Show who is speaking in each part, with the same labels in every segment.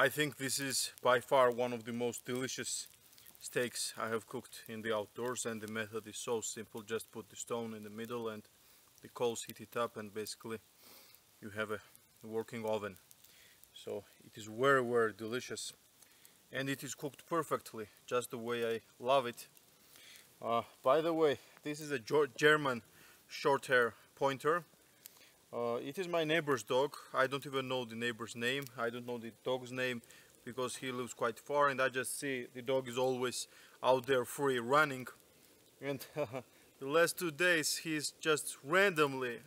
Speaker 1: I think this is by far one of the most delicious steaks I have cooked in the outdoors and the method is so simple. Just put the stone in the middle and the coals heat it up and basically you have a working oven. So it is very very delicious and it is cooked perfectly just the way I love it. Uh, by the way this is a German short hair pointer. Uh, it is my neighbor's dog. I don't even know the neighbor's name. I don't know the dog's name because he lives quite far and I just see the dog is always out there free running and the last two days he's just randomly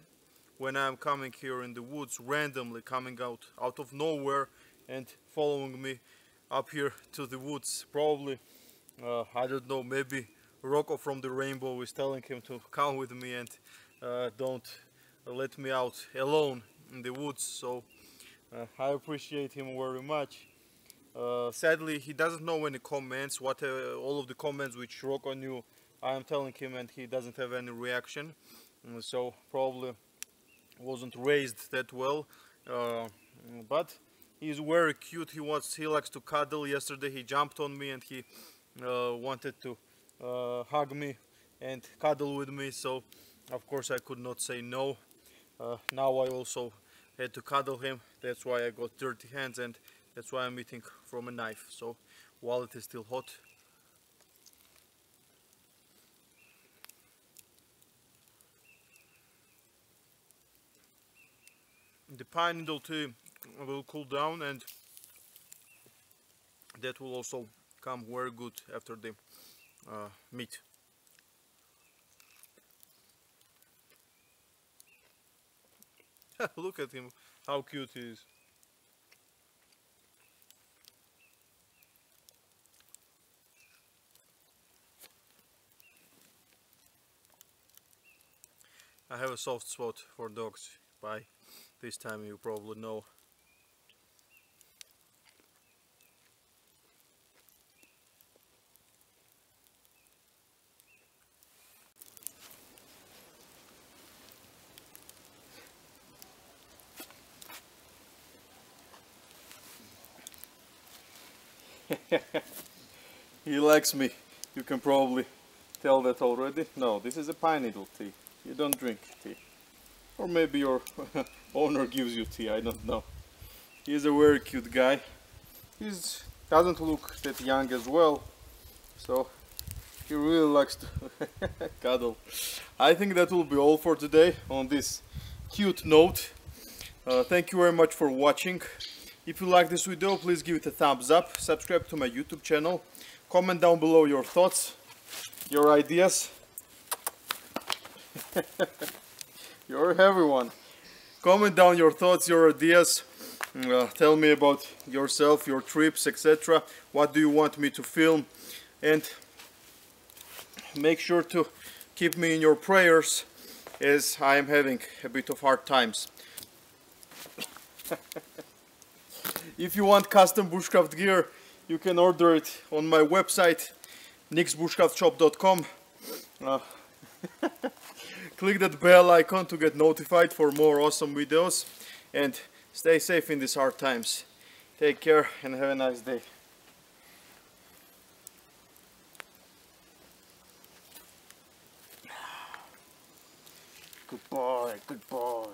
Speaker 1: when I'm coming here in the woods randomly coming out out of nowhere and following me up here to the woods probably uh, I don't know maybe Rocco from the rainbow is telling him to come with me and uh, don't let me out alone in the woods so uh, I appreciate him very much uh, sadly, he doesn't know any comments, what uh, all of the comments which Rocco knew, I am telling him and he doesn't have any reaction. Mm, so probably wasn't raised that well. Uh, but he's very cute. He wants, he likes to cuddle. Yesterday he jumped on me and he uh, wanted to uh, hug me and cuddle with me. So of course I could not say no. Uh, now I also had to cuddle him. That's why I got dirty hands and that's why I'm eating from a knife. So while it is still hot, the pine needle tea will cool down and that will also come very good after the uh, meat. Look at him, how cute he is. I have a soft spot for dogs. By this time you probably know. he likes me. You can probably tell that already. No, this is a pine needle tea you don't drink tea. Or maybe your owner gives you tea, I don't know. He's a very cute guy. He doesn't look that young as well, so he really likes to cuddle. I think that will be all for today on this cute note. Uh, thank you very much for watching. If you like this video, please give it a thumbs up, subscribe to my YouTube channel, comment down below your thoughts, your ideas, You're a heavy one. Comment down your thoughts, your ideas. Uh, tell me about yourself, your trips, etc. What do you want me to film? And make sure to keep me in your prayers as I am having a bit of hard times. if you want custom bushcraft gear, you can order it on my website, nicksbushcraftshop.com. Uh, click that bell icon to get notified for more awesome videos and stay safe in these hard times. Take care and have a nice day. Good boy, good boy.